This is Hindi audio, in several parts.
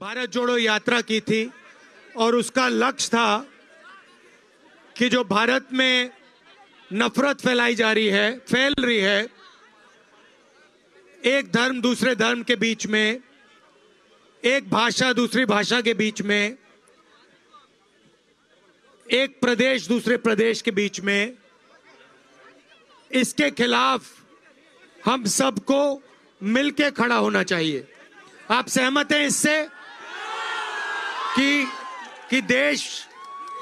भारत जोड़ो यात्रा की थी और उसका लक्ष्य था कि जो भारत में नफरत फैलाई जा रही है, फैल रही है, एक धर्म दूसरे धर्म के बीच में, एक भाषा दूसरी भाषा के बीच में, एक प्रदेश दूसरे प्रदेश के बीच में, इसके खिलाफ हम सबको मिलके खड़ा होना चाहिए। आप सहमत हैं इससे? कि कि देश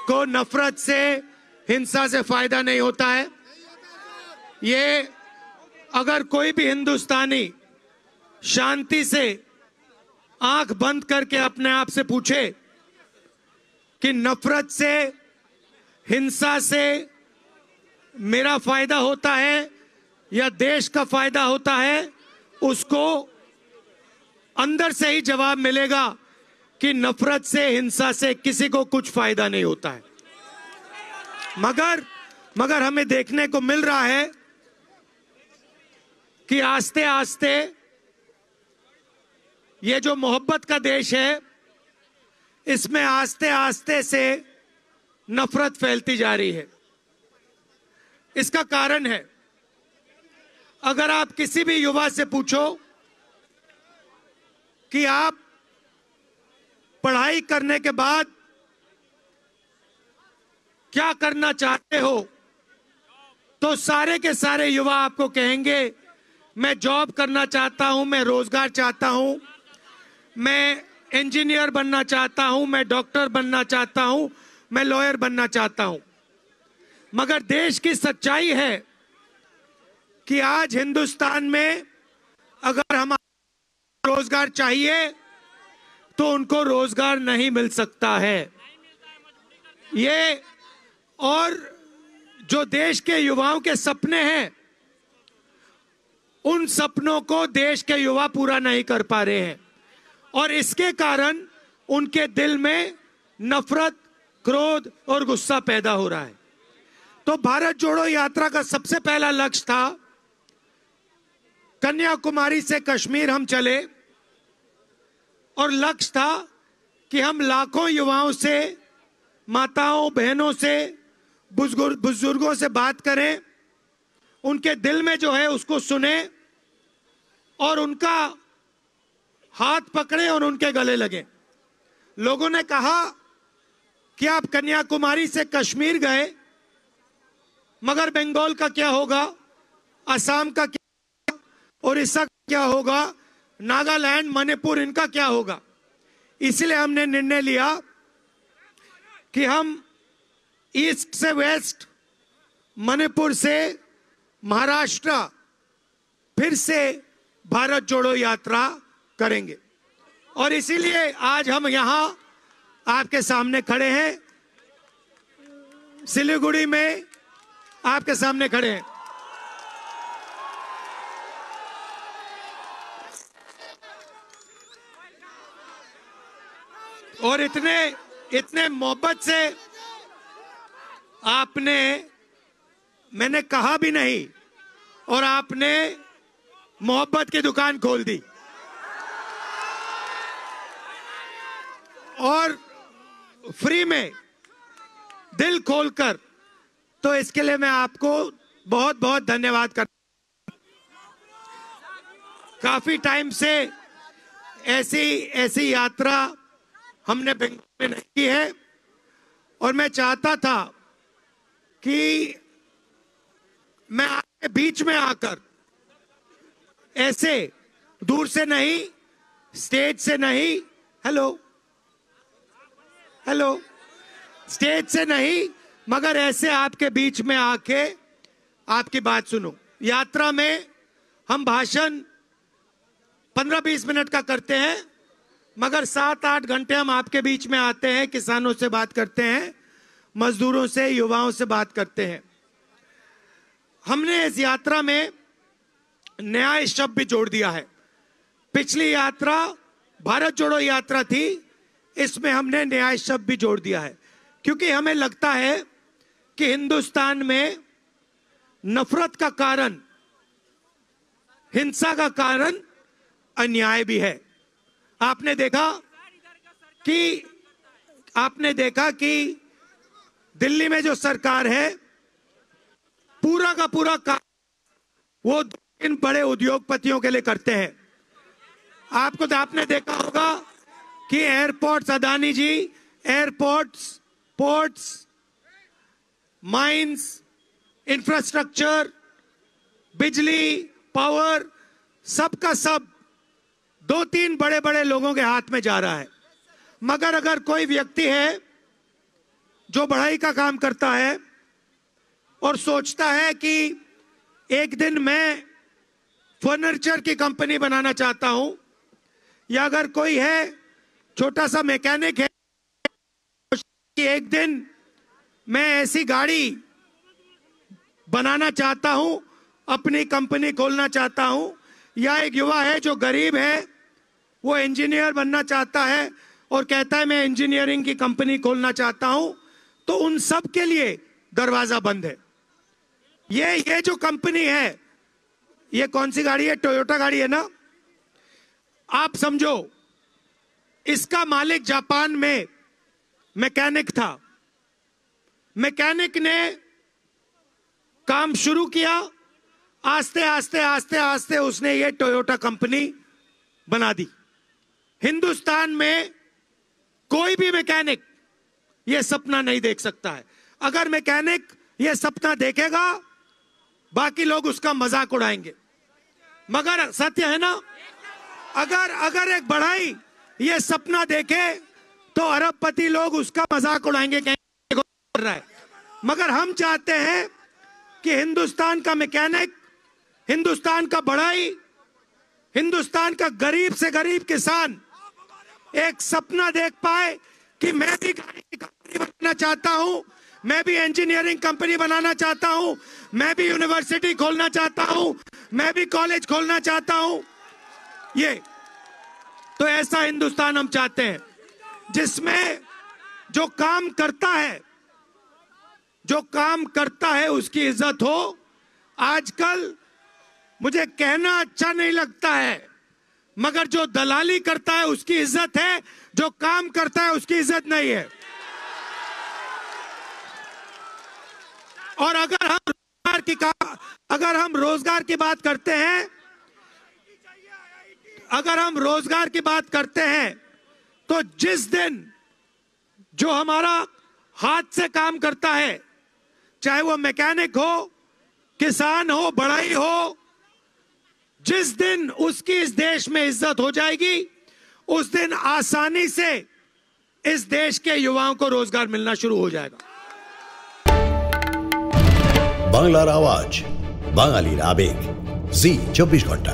को नफरत से, हिंसा से फ़ायदा नहीं होता है। ये अगर कोई भी हिंदुस्तानी शांति से आँख बंद करके अपने आप से पूछे कि नफरत से, हिंसा से मेरा फ़ायदा होता है या देश का फ़ायदा होता है, उसको अंदर से ही जवाब मिलेगा। कि नफरत से, हिंसा से किसी को कुछ फ़ायदा नहीं होता है। मगर मगर हमें देखने को मिल रहा है कि आस्ते आस्ते ये जो मोहब्बत का देश है, इसमें आस्ते आस्ते से नफरत फैलती जा रही है। इसका कारण है, अगर आप किसी भी युवा से पूछो कि आप पढ़ाई करने के बाद क्या करना चाहते हो? तो सारे के सारे युवा आपको कहेंगे, मैं जॉब करना चाहता हूँ, मैं रोज़गार चाहता हूँ, मैं इंजीनियर बनना चाहता हूँ, मैं डॉक्टर बनना चाहता हूँ, मैं लॉयर बनना चाहता हूँ। मगर देश की सच्चाई है कि आज हिंदुस्तान में अगर हम रोज़गार चाहिए तो उनको रोज़गार नहीं मिल सकता है। ये और जो देश के युवाओं के सपने हैं, उन सपनों को देश के युवा पूरा नहीं कर पा रहे हैं। और इसके कारण उनके दिल में नफरत, क्रोध और गुस्सा पैदा हो रहा है। तो भारत जोड़ो यात्रा का सबसे पहला लक्ष्य था कन्याकुमारी से कश्मीर हम चले। और लक्ष्य था कि हम लाखों युवाओं से, माताओं, बहनों से, बुज़ुर्गों से बात करें, उनके दिल में जो है उसको सुने और उनका हाथ पकड़े और उनके गले लगे। लोगों ने कहा कि आप कन्याकुमारी से कश्मीर गए? मगर बंगाल का क्या होगा? असम का क्या ओडिशा का क्या होगा? नागालैंड, मणिपुर, इनका क्या होगा? इसलिए हमने निर्णय लिया कि हम ईस्ट से वेस्ट, मणिपुर से महाराष्ट्र, फिर से भारत जोड़ो यात्रा करेंगे। और इसीलिए आज हम यहाँ आपके सामने खड़े हैं। सिलीगुड़ी में आपके सामने खड़े हैं। और इतने इतने मोहब्बत से आपने, मैंने कहा भी नहीं, और आपने मोहब्बत की दुकान खोल दी। और फ्री में दिल खोलकर तो इसके लिए मैं आपको बहुत बहुत धन्यवाद कर काफ़ी टाइम से ऐसी ऐसी यात्रा हमने बंगाल में नहीं की है। और मैं चाहता था कि मैं आपके बीच में आकर ऐसे दूर से नहीं, स्टेज से नहीं, हेलो हेलो, स्टेज से नहीं, मगर ऐसे आपके बीच में आके आपकी बात सुनो। यात्रा में हम भाषण 15-20 मिनट का करते हैं। मगर सात आठ घंटे हम आपके बीच में आते हैं, किसानों से बात करते हैं, मजदूरों से, युवाओं से बात करते हैं। हमने इस यात्रा में न्याय शब्द भी जोड़ दिया है। पिछली यात्रा, भारत जोड़ो यात्रा थी, इसमें हमने न्याय शब्द भी जोड़ दिया है। क्योंकि हमें लगता है कि हिंदुस्तान में नफरत का कारण, हिंसा का कारण अन्याय भी है। आपने देखा कि आपने देखा कि दिल्ली में जो सरकार है, पूरा का पूरा काम वो इन बड़े उद्योगपतियों के लिए करते हैं। आपको तो आपने देखा होगा कि airports, Adani ji, airports, ports, mines, infrastructure, बिजली, पावर, सबका सब दो तीन बड़े बड़े लोगों के हाथ में जा रहा है। मगर अगर कोई व्यक्ति है जो बढ़ाई का काम करता है और सोचता है कि एक दिन मैं फर्नीचर की कंपनी बनाना चाहता हूँ, या अगर कोई है छोटा सा मैकेनिक है, कि एक दिन मैं ऐसी गाड़ी बनाना चाहता हूँ, अपनी कंपनी खोलना चाहता हूँ, या एक युवा है जो गरीब है वो इंजीनियर बनना चाहता है और कहता है, मैं इंजीनियरिंग की कंपनी खोलना चाहता हूँ। तो उन सब के लिए दरवाज़ा बंद है। ये ये जो कंपनी है, ये कौन सी गाड़ी है? टोयोटा गाड़ी है ना? आप समझो, इसका मालिक जापान में मैकेनिक था। मैकेनिक ने काम शुरू किया। आस्ते आस्ते आस्ते आस्ते उसने ये टोयोटा कंपनी बना दी। हिंदुस्तान में कोई भी मैकेनिक यह सपना नहीं देख सकता है। अगर मैकेनिक यह सपना देखेगा, बाकी लोग उसका मज़ाक उड़ाएँगे। मगर सत्य है ना? अगर अगर एक बढ़ाई ये सपना देखे तो अरबपति लोग उसका मज़ाक उड़ाएँगे कर रहा है। मगर हम चाहते हैं कि हिंदुस्तान का मैकेनिक, हिंदुस्तान का बढ़ाई हिंदुस्तान का गरीब से गरीब किसान एक सपना देख पाए कि मैं भी गाड़ी की कंपनी बनाना चाहता हूँ, मैं भी इंजीनियरिंग कंपनी बनाना चाहता हूँ, मैं भी यूनिवर्सिटी खोलना चाहता हूँ, मैं भी कॉलेज खोलना चाहता हूँ। ये तो ऐसा हिंदुस्तान हम चाहते हैं, जिसमें जो काम करता है, जो काम करता है उसकी इज़्ज़त हो। आजकल मुझे कहना अच्छा नहीं लगता है मगर जो दलाली करता है, उसकी इज़्ज़त है। जो काम करता है, उसकी इज़्ज़त नहीं है। और अगर हम रोज़गार की अगर हम रोज़गार की बात करते हैं, अगर हम रोज़गार की बात करते हैं तो जिस दिन जो हमारा हाथ से काम करता है, चाहे वो मैकेनिक हो, किसान हो बढ़ाई हो जिस दिन उसकी इस देश में इज्जत हो जाएगी उस दिन आसानी से इस देश के युवाओं को रोजगार मिलना शुरू हो जाएगा বাংলার আওয়াজ বাঙালির আবেগ জি চব্বিশ ঘন্টা